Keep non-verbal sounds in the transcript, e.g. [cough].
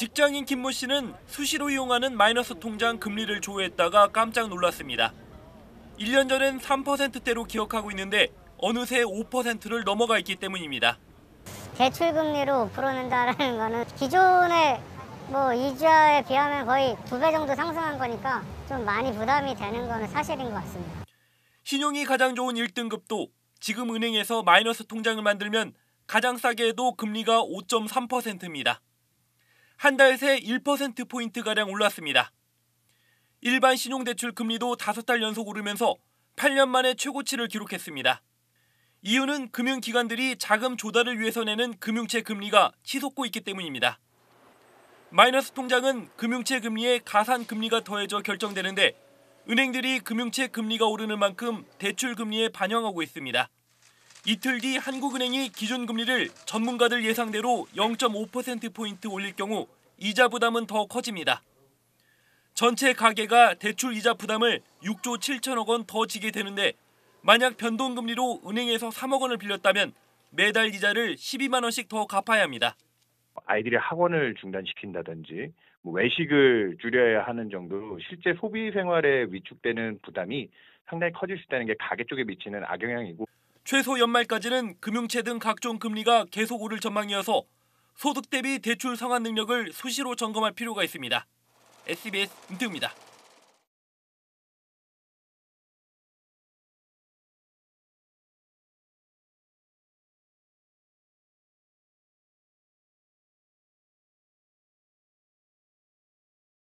직장인 김모 씨는 수시로 이용하는 마이너스 통장 금리를 조회했다가 깜짝 놀랐습니다. 1년 전엔 3%대로 기억하고 있는데 어느새 5%를 넘어가 있기 때문입니다. 대출 금리로 5% 낸다라는 [laughs] 거는 기존의 뭐 이자에 비하면 거의 두 배 정도 상승한 거니까 좀 많이 부담이 되는 거는 사실인 것 같습니다. 신용이 가장 좋은 1등급도 지금 은행에서 마이너스 통장을 만들면 가장 싸게 해도 금리가 5.3%입니다. 한 달 새 1%포인트가량 올랐습니다. 일반 신용대출 금리도 5달 연속 오르면서 8년 만에 최고치를 기록했습니다. 이유는 금융기관들이 자금 조달을 위해서 내는 금융채 금리가 치솟고 있기 때문입니다. 마이너스 통장은 금융채 금리에 가산 금리가 더해져 결정되는데 은행들이 금융채 금리가 오르는 만큼 대출 금리에 반영하고 있습니다. 이틀 뒤 한국은행이 기준 금리를 전문가들 예상대로 0.5%포인트 올릴 경우 이자 부담은 더 커집니다. 전체 가계가 대출 이자 부담을 6조 7천억 원 더 지게 되는데 만약 변동금리로 은행에서 3억 원을 빌렸다면 매달 이자를 12만 원씩 더 갚아야 합니다. 아이들의 학원을 중단시킨다든지 뭐 외식을 줄여야 하는 정도로 실제 소비 생활에 위축되는 부담이 상당히 커질 수 있다는 게 가계 쪽에 미치는 악영향이고 최소 연말까지는 금융채 등 각종 금리가 계속 오를 전망이어서 소득 대비 대출 상환 능력을 수시로 점검할 필요가 있습니다. SBS 임태우입니다.